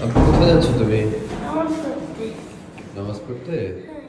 아, 그거 사진 찍도 왜? 영화 봤을 때. 영화 봤을 때?